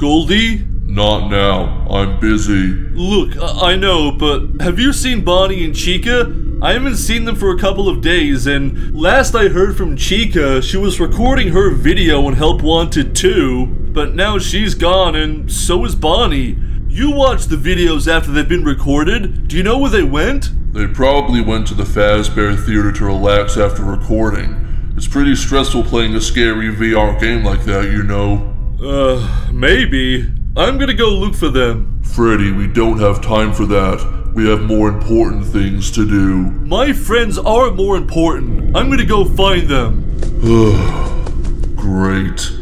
Goldie? Not now. I'm busy. Look, I, I know, but have you seen Bonnie and Chica? I haven't seen them for a couple of days, and last I heard from Chica, she was recording her video on Help Wanted 2, but now she's gone, and so is Bonnie. You watch the videos after they've been recorded. Do you know where they went? They probably went to the Fazbear Theater to relax after recording. It's pretty stressful playing a scary VR game like that, you know. Uh, maybe. I'm gonna go look for them. Freddy, we don't have time for that. We have more important things to do. My friends are more important. I'm gonna go find them. Great.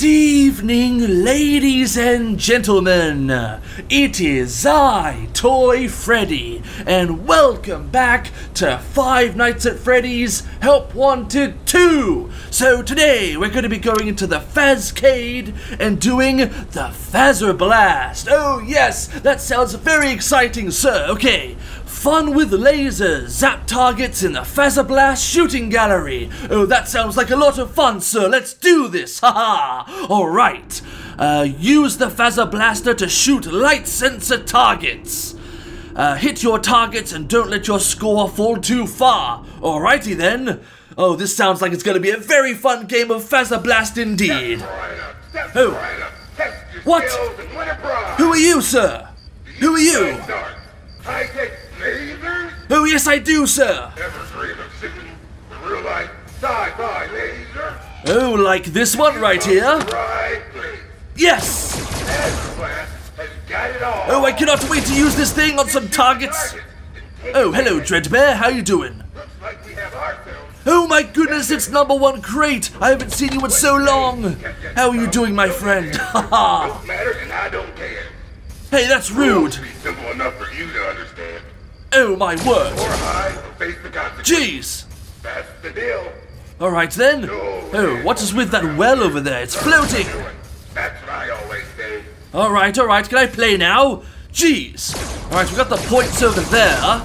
Good evening, ladies and gentlemen. It is I, Toy Freddy, and welcome back to Five Nights at Freddy's Help Wanted 2. So today we're going to be going into the Fazcade and doing the Fazerblast. Oh yes, that sounds very exciting, sir. Okay, Fun with lasers, zap targets in the Fazerblast shooting gallery. Oh, that sounds like a lot of fun, sir. Let's do this. Ha ha. All right. Uh, use the Fazer Blaster to shoot light sensor targets. Uh, hit your targets and don't let your score fall too far. Alrighty then. Oh, this sounds like it's going to be a very fun game of Fazerblast indeed. Who? What? Who are you, sir? Who are you? Yes, I do, sir. Ever dream of seeing real-life sci-fi laser? Oh, like this one right here? Yes! Asclass has got it all. Oh, I cannot wait to use this thing on some targets. Oh, hello, Dreadbear. How you doing? Looks like we have ourselves. Oh my goodness, it's number one crate. I haven't seen you in so long. How are you doing, my friend? Haha. Don't matter and I don't care. hey, that's rude. Simple enough for you to understand. Oh my word. hide or face the. Jeez. That's the deal. All right then. Oh, what is with that well over there? It's floating. That's what I always say. All right, all right. Can I play now? Jeez. All right, we got the points over there.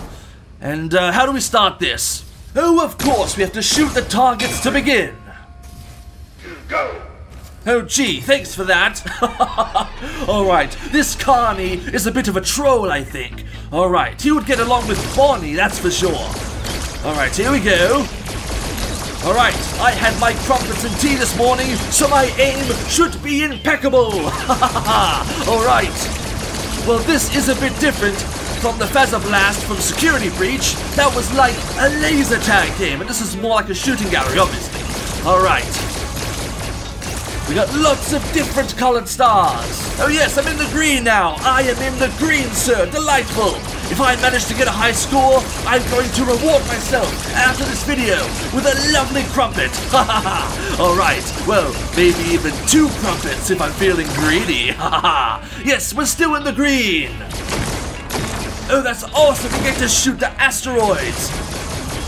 And uh, how do we start this? Oh, of course, we have to shoot the targets to begin. Go. Oh, gee, thanks for that. All right, this Carney is a bit of a troll, I think. All right, he would get along with Bonnie, that's for sure. All right, here we go. All right, I had my crumpets and tea this morning, so my aim should be impeccable. All right. Well, this is a bit different from the Fazer Blast from Security Breach. That was like a laser tag game, and this is more like a shooting gallery, obviously. All right. We got lots of different colored stars. Oh yes, I'm in the green now. I am in the green, sir. Delightful. If I manage to get a high score, I'm going to reward myself after this video with a lovely crumpet. Ha ha ha. All right. Well, maybe even two crumpets if I'm feeling greedy. Ha ha ha. Yes, we're still in the green. Oh, that's awesome. We get to shoot the asteroids.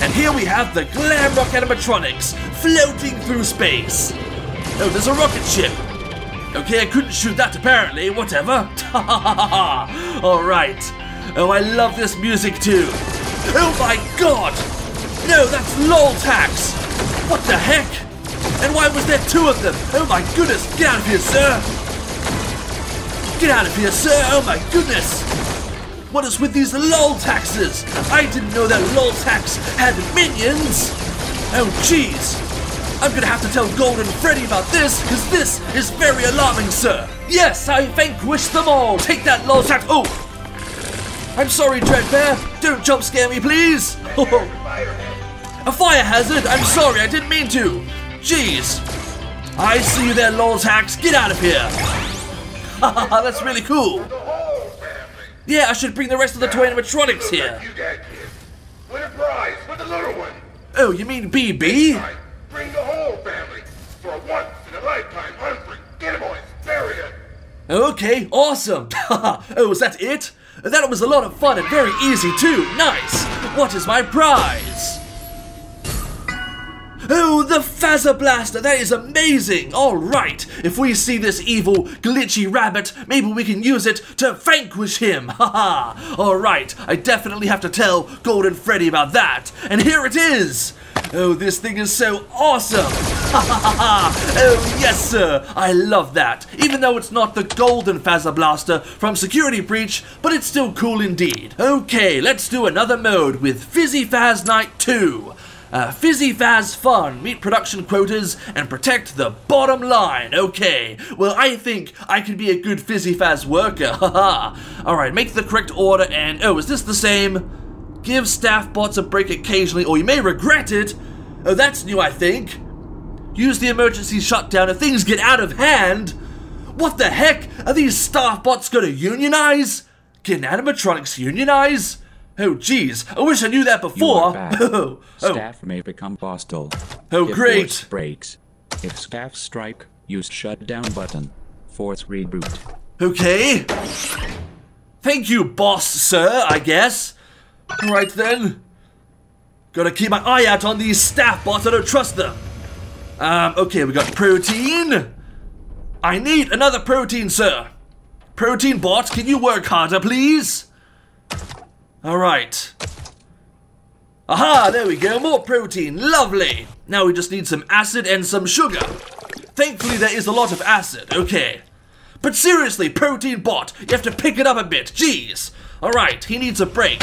And here we have the Glamrock animatronics floating through space. Oh, there's a rocket ship. Okay, I couldn't shoot that apparently. Whatever. Alright. Oh, I love this music too. Oh my god! No, that's Loltax! What the heck? And why was there two of them? Oh my goodness! Get out of here, sir! Get out of here, sir! Oh my goodness! What is with these Loltaxes? I didn't know that Loltax had minions! Oh jeez! I'm gonna have to tell Golden Freddy about this, because this is very alarming, sir! Yes, I vanquished them all! Take that, Loltax! Oh! I'm sorry, Dreadbear! Don't jump scare me, please! A fire hazard? I'm sorry, I didn't mean to! Jeez! I see you there, Loltax! Get out of here! Haha, that's really cool! The whole family. Yeah, I should bring the rest of the toy animatronics here. like You got kids. Win a prize for the little one. Oh, you mean BB? Bring the whole family for a once in a lifetime hunt for Get 'em boys. Okay, awesome. oh, was that it? That was a lot of fun and very easy too. Nice. What is my prize? Oh, the Fazer Blaster! That is amazing! Alright, if we see this evil, glitchy rabbit, maybe we can use it to vanquish him! Haha! Alright, I definitely have to tell Golden Freddy about that. And here it is! Oh, this thing is so awesome! Ha ha ha ha! Oh, yes, sir! I love that. Even though it's not the golden Fazer Blaster from Security Breach, but it's still cool indeed. Okay, let's do another mode with Fizzy Faz Night 2. Uh, Fizzy Faz fun, meet production quotas, and protect the bottom line. Okay, well, I think I can be a good Fizzy Faz worker. Haha. Alright, make the correct order and. Oh, is this the same? Give staff bots a break occasionally, or you may regret it. Oh, that's new, I think. Use the emergency shutdown if things get out of hand. What the heck? Are these staff bots gonna unionize? Can animatronics unionize? Oh, geez, I wish I knew that before. Oh, oh, Staff may become hostile. Oh, if great. Force breaks. If staff strike, use shutdown button. Force reboot. okay. Thank you, boss, sir, I guess. Alright then. Gotta keep my eye out on these staff bots, I don't trust them. Um, okay, we got protein. I need another protein, sir. Protein bot, can you work harder, please? Alright. Aha, there we go, more protein, lovely. Now we just need some acid and some sugar. Thankfully there is a lot of acid, okay. But seriously, protein bot, you have to pick it up a bit, jeez. Alright, he needs a break.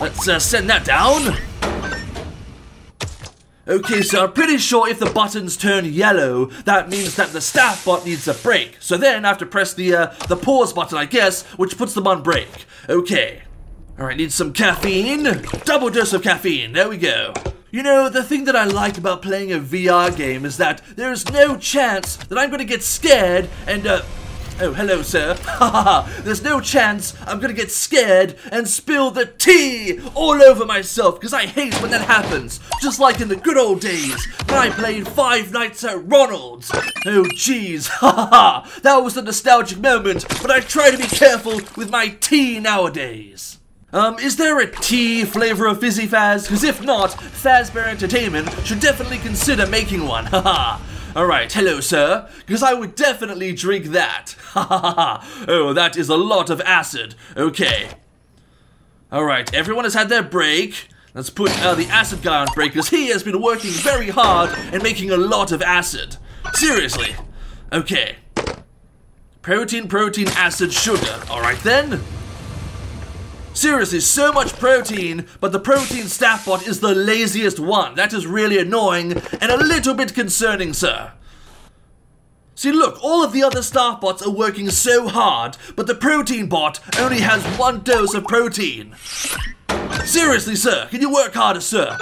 Let's uh, send that down. Okay, so I'm pretty sure if the buttons turn yellow, that means that the staff bot needs a break. So then I have to press the uh, the pause button, I guess, which puts them on break. Okay. Alright, need some caffeine. Double dose of caffeine, there we go. You know, the thing that I like about playing a VR game is that there's no chance that I'm gonna get scared and, uh, Oh, hello, sir. Ha ha! There's no chance I'm gonna get scared and spill the tea all over myself because I hate when that happens. Just like in the good old days when I played Five Nights at Ronald's. Oh, jeez. Ha ha ha! that was a nostalgic moment, but I try to be careful with my tea nowadays. Um, is there a tea flavor of Fizzy Faz? Because if not, Fazbear Entertainment should definitely consider making one. Haha. Alright, hello, sir. Because I would definitely drink that. Ha ha ha. Oh, that is a lot of acid. Okay. Alright, everyone has had their break. Let's put uh, the acid guy on break because he has been working very hard and making a lot of acid. Seriously. Okay. Protein, protein, acid, sugar. Alright then. Seriously, so much protein, but the protein staff bot is the laziest one. That is really annoying and a little bit concerning, sir. See, look, all of the other staff bots are working so hard, but the protein bot only has one dose of protein. Seriously, sir, can you work harder, sir?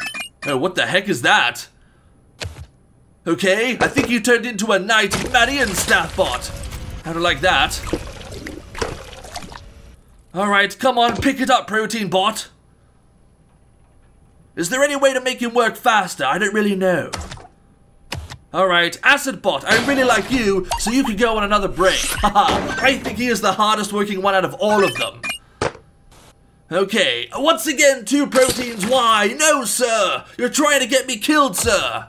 Oh, what the heck is that? Okay, I think you turned into a Nightmarionne staff bot. I don't like that. Alright, come on, pick it up, Protein Bot. Is there any way to make him work faster? I don't really know. Alright, Acid Bot, I really like you, so you can go on another break. Haha, I think he is the hardest working one out of all of them. Okay, once again, two proteins. Why? No, sir! You're trying to get me killed, sir!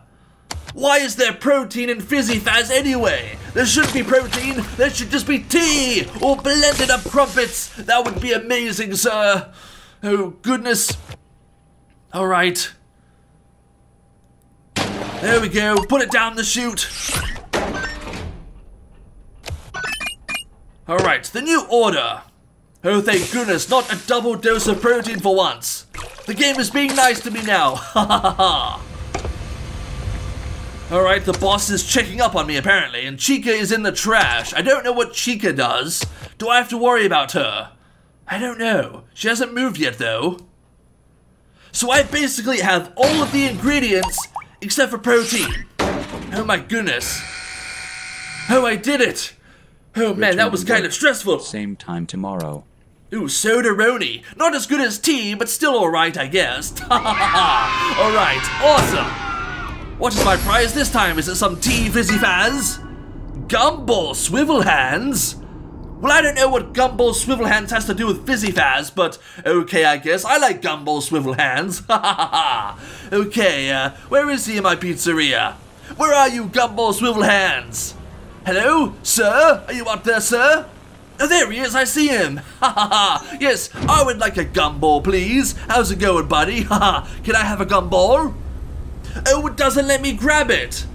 Why is there protein in Fizzy Faz anyway? There shouldn't be protein, there should just be tea! Or blended up crumpets! That would be amazing, sir! Oh, goodness. Alright. There we go, put it down the chute! Alright, the new order. Oh, thank goodness, not a double dose of protein for once. The game is being nice to me now. Ha ha ha. Alright, the boss is checking up on me apparently, and Chica is in the trash. I don't know what Chica does. Do I have to worry about her? I don't know. She hasn't moved yet though. So I basically have all of the ingredients except for protein. Oh my goodness. Oh, I did it! Oh man, that was kind of stressful. Same time tomorrow. Ooh, soda-roni. Not as good as tea, but still alright, I guess. alright, awesome. What is my prize this time? Is it some tea fizzy faz? Gumball swivel hands? Well, I don't know what Gumball swivel hands has to do with fizzy faz, but okay, I guess. I like Gumball swivel hands. Ha ha ha. Okay, uh, where is he in my pizzeria? Where are you, Gumball swivel hands? Hello, sir? Are you out there, sir? Oh, there he is, I see him! Ha ha ha! Yes, I would like a gumball, please. How's it going, buddy? Ha ha! Can I have a gumball? Oh, it doesn't let me grab it.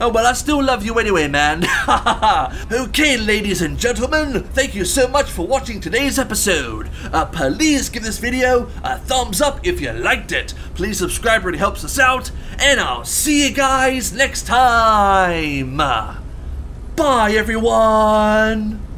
Oh, well, I still love you anyway, man. okay, ladies and gentlemen, thank you so much for watching today's episode. Uh, please give this video a thumbs up if you liked it. Please subscribe, it helps us out. And I'll see you guys next time. Bye, everyone.